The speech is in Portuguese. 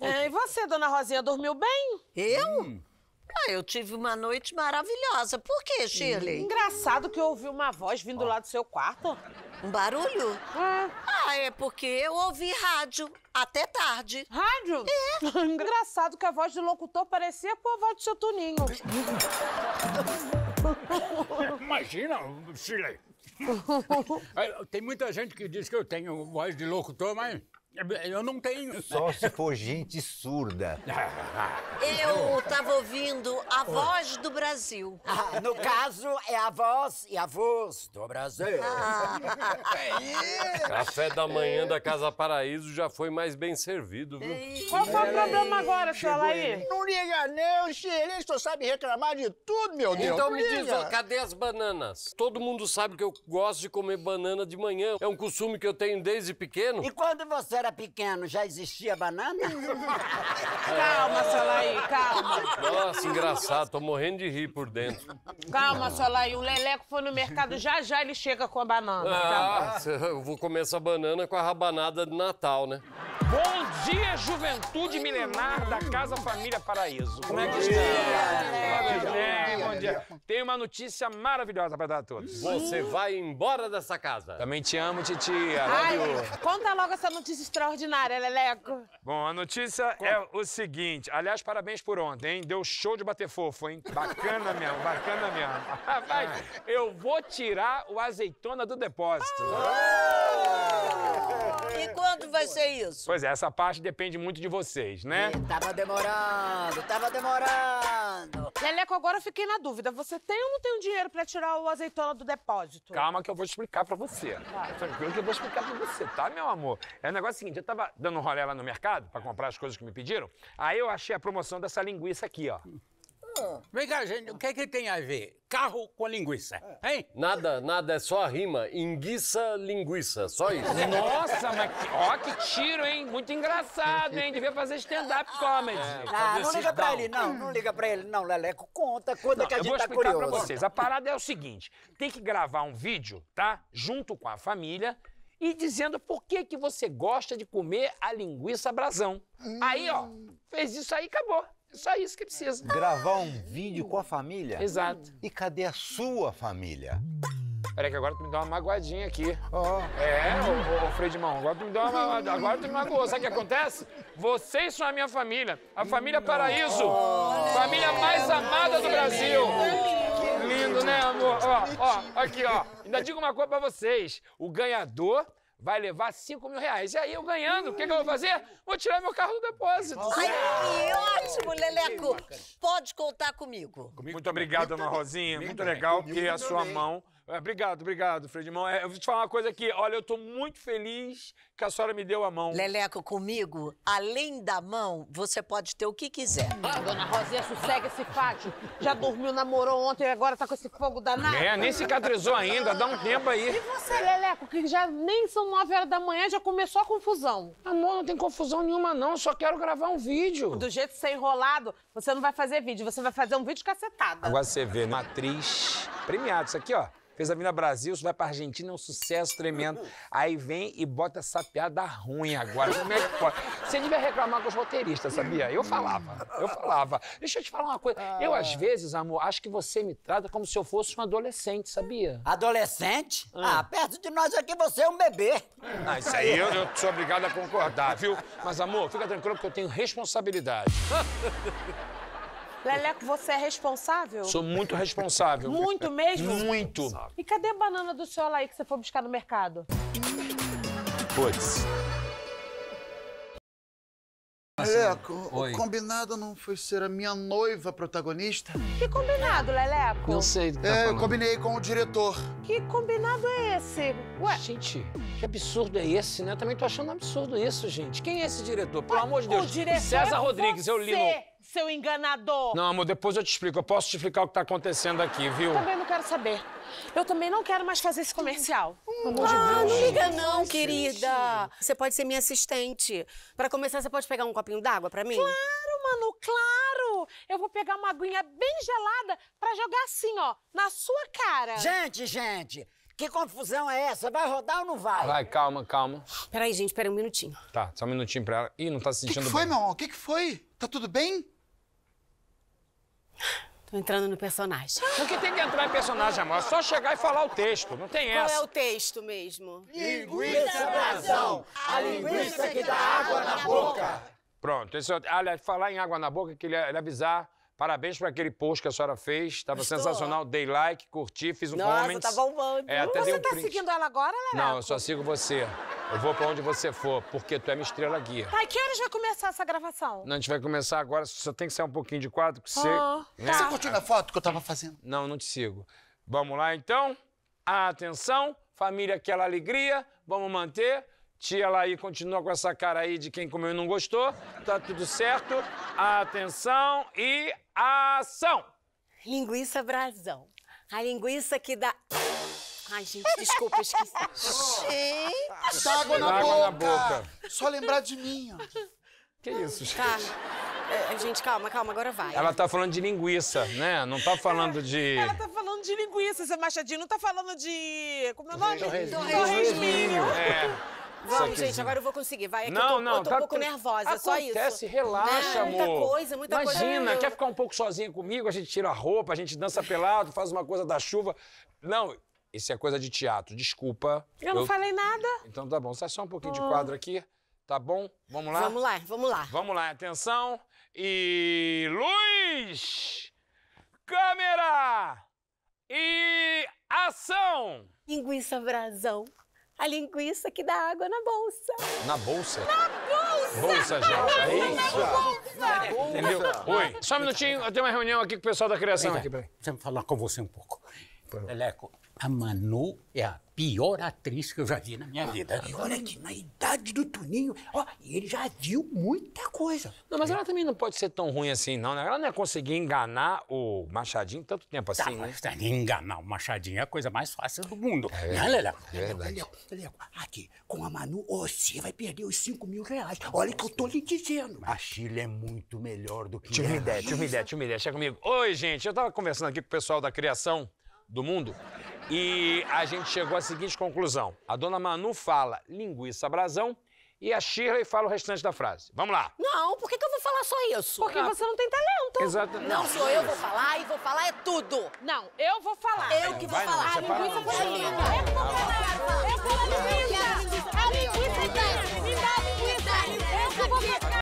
É, e você, dona Rosinha, dormiu bem? Eu? Ah, eu tive uma noite maravilhosa. Por quê, Shirley? Engraçado que eu ouvi uma voz vindo lá do seu quarto. Um barulho? É. Ah, é porque eu ouvi rádio até tarde. Rádio? É. Engraçado que a voz do locutor parecia com a voz do seu Toninho. Imagina, Shirley. É, Tem muita gente que diz que eu tenho voz de locutor, mas eu não tenho. Só se for gente surda. Eu tava ouvindo a voz do Brasil. Ah, no caso, é a voz e a voz do Brasil. Ah, Café da manhã da Casa Paraíso já foi mais bem servido, viu? Qual foi o problema agora, seu Alaí? Não liga não, Xerê, só sabe reclamar de tudo, meu Deus. Então me diz, ó, cadê as bananas? Todo mundo sabe que eu gosto de comer banana de manhã. É um costume que eu tenho desde pequeno. E quando você era pequeno, já existia banana? Calma, seu Alaí, calma. Nossa, engraçado, tô morrendo de rir por dentro. Calma, seu Alaí. O Leleco foi no mercado, já já ele chega com a banana. Ah, eu vou comer essa banana com a rabanada de Natal, né? Bom dia, juventude milenar da Casa Família Paraíso. Como é que está? Tudo bem? Bom dia. Tenho uma notícia maravilhosa para dar a todos. Você vai embora dessa casa. Também te amo, titia. Ai, conta logo essa notícia extraordinária, Leleco. Bom, a notícia é o seguinte. Aliás, parabéns por ontem, hein? Deu show de bater fofo, hein? Bacana mesmo, bacana mesmo. Rapaz, eu vou tirar o azeitona do depósito. quando vai ser isso? Pois é, essa parte depende muito de vocês, né? tava demorando, tava demorando. Leleco, agora eu fiquei na dúvida. Você tem ou não tem o dinheiro pra tirar o azeitona do depósito? Calma que eu vou explicar pra você. Tranquilo que eu vou explicar pra você, tá, meu amor? É o negócio seguinte, eu tava dando um rolê lá no mercado pra comprar as coisas que me pediram, aí eu achei a promoção dessa linguiça aqui, ó. Vem cá, gente, o que, é que tem a ver? Carro com linguiça, hein? Nada, nada, é só a rima. Enguiça, linguiça, só isso. Nossa, mas que, ó que tiro, hein? Muito engraçado, hein? Devia fazer stand-up comedy. Ah, não liga pra ele, não, não liga pra ele, não, Leleco. Conta, conta que a eu gente vou tá explicar curioso. pra vocês. A parada é o seguinte: tem que gravar um vídeo, tá? Junto com a família e dizendo por que, que você gosta de comer a linguiça brasão. Aí, ó, fez isso aí, acabou. É só isso que precisa. Gravar um vídeo com a família? Exato. E cadê a sua família? Peraí que agora tu me deu uma magoadinha aqui. Ó. É, ô, ô, ô Fredimão, agora tu me deu uma magoada. Agora tu me magoou. Sabe o que acontece? Vocês são a minha família. A família Paraíso. Família mais amada do Brasil. Lindo, né, amor? Ó, ó, aqui, ó. Ainda digo uma coisa pra vocês. O ganhador vai levar 5 mil reais. E aí, eu ganhando, o que, que eu vou fazer? Vou tirar meu carro do depósito. Ai, que ótimo, Leleco. Pode contar comigo. Muito obrigado, dona Rosinha. Muito legal ter a sua mão. É, Obrigado, obrigado, Fredimão. É, eu vou te falar uma coisa aqui. Olha, eu tô muito feliz que a senhora me deu a mão. Leleco, comigo, além da mão, você pode ter o que quiser. Dona Rosinha, sossega esse fátio. Já dormiu, namorou ontem e agora tá com esse fogo danado. É, nem cicatrizou ainda, dá um tempo aí. E você, Leleco, que já nem são nove horas da manhã, já começou a confusão. Amor, não tem confusão nenhuma, não. Eu só quero gravar um vídeo. Do jeito que você é enrolado, você não vai fazer vídeo, você vai fazer um vídeo cacetada. Agora você vê, uma atriz premiada. Isso aqui, ó. Fez a Mina Brasil, isso vai pra Argentina, é um sucesso tremendo. Aí vem e bota essa piada ruim agora. Como é que pode? Você devia reclamar com os roteiristas, sabia? Eu falava, eu falava. Deixa eu te falar uma coisa. Eu, às vezes, amor, acho que você me trata como se eu fosse um adolescente, sabia? Adolescente? Ah, perto de nós aqui você é um bebê. Ah, isso aí eu, eu sou obrigado a concordar, viu? Mas, amor, fica tranquilo que eu tenho responsabilidade. Leleco, você é responsável? Sou muito responsável. Muito mesmo? Muito. E cadê a banana do senhor aí que você foi buscar no mercado? Putz. Leleco, o combinado não foi ser a minha noiva protagonista? Que combinado, Leleco? Não sei. do que tá É, eu falando. combinei com o diretor. Que combinado é esse? Ué, Gente, que absurdo é esse, né? Também tô achando absurdo isso, gente. Quem é esse diretor? Pelo amor de Deus. o diretor César é Rodrigues, eu li no... seu enganador. Não, amor, depois eu te explico. Eu posso te explicar o que tá acontecendo aqui, viu? Também não quero saber. Eu também não quero mais fazer esse comercial. Pelo amor de Ah, Deus. não liga não, querida. Você pode ser minha assistente. Pra começar, você pode pegar um copinho d'água pra mim? Claro, mano, claro! Eu vou pegar uma aguinha bem gelada pra jogar assim, ó, na sua cara. Gente, gente, Que confusão é essa? Vai rodar ou não vai? Vai, calma, calma. Peraí, gente, peraí um minutinho. Tá, só um minutinho pra ela. Ih, não tá se O que, sentindo que foi, bem. meu amor? O que, que foi? Tá tudo bem? Tô entrando no personagem. Por que tem que entrar em personagem, amor? É só chegar e falar o texto, não tem Qual essa. é o texto mesmo? Linguiça brasão, a linguiça que dá água na boca. Pronto, esse, é o- aliás, falar em água na boca, queria avisar. Parabéns por aquele post que a senhora fez. Estava Gostou? sensacional. Dei like, curti, fiz um Nossa, comments. tá bombando. É, até Você um tá print. seguindo ela agora, Leleco? Não, eu só sigo você. Eu vou pra onde você for, porque tu é minha estrela guia. Ai, que horas vai começar essa gravação? Não, a gente vai começar agora, só tem que sair um pouquinho de quadro, que você... Ah, né? Você curtiu a foto que eu tava fazendo? Não, não te sigo. Vamos lá, então. Atenção, família, aquela alegria. Vamos manter. Tia Laí continua com essa cara aí de quem comeu e não gostou. Tá tudo certo. Atenção e ação! Linguiça brasão. A linguiça que dá. Ai, gente, desculpa, eu esqueci. Dá água na, Dá boca. água na boca. Só lembrar de mim, ó. Que isso, gente? Tá. É, gente, calma, calma, agora vai. Ela tá falando de linguiça, né? Não tá falando de. Ela tá falando de linguiça, seu Machadinho não tá falando de... Como é o nome? Torresminho. Torresminho. É. Vamos, gente, agora eu vou conseguir. Vai, é que Não, eu tô, não, eu tô tá um pouco tran- nervosa, é só isso. Acontece, relaxa, Né? Muita amor. coisa, muita coisa. Imagina, quer ficar um pouco sozinha comigo? A gente tira a roupa, a gente dança pelado, faz uma coisa da chuva. Não, isso é coisa de teatro, desculpa. Eu não falei nada. Então tá bom, sai só um pouquinho de quadro aqui, tá bom? Vamos lá? Vamos lá, vamos lá. Vamos lá, atenção. E luz, câmera e ação! Linguiça brasão. A linguiça que dá água na bolsa. Na bolsa? Na bolsa! Bolsa, gente. Aí. Entendeu? Oi. Só um minutinho, eu tenho uma reunião aqui com o pessoal da criação. Aqui, peraí. Deixa eu falar com você um pouco. Leleco, a Manu é a pior atriz que eu já vi na minha vida. E olha que na idade do Toninho, ó, ele já viu muita coisa. Não, mas ela também não pode ser tão ruim assim, não, né? Ela não ia conseguir enganar o Machadinho tanto tempo Tá, assim, né? mas tá, enganar o Machadinho é a coisa mais fácil do mundo. né, Leleco? Leleco, Leleco, aqui, com a Manu, você vai perder os 5 mil reais. Olha que eu tô lhe dizendo. A Chile é muito melhor do que Tive uma ela. ideia, tive uma ideia, uma ideia. Chega comigo. Oi, gente, eu tava conversando aqui com o pessoal da criação do mundo e a gente chegou à seguinte conclusão. A dona Manu fala linguiça brasão e a Shirley fala o restante da frase. Vamos lá. Não, por que, que eu vou falar só isso? Porque você não tem talento. Exato. Não, senhor, eu vou falar e vou falar é tudo. Não, eu vou falar. Eu que vou Vai, não, falar. você para. linguiça foi linda. Eu vou falar. Eu vou falar linguiça. A linguiça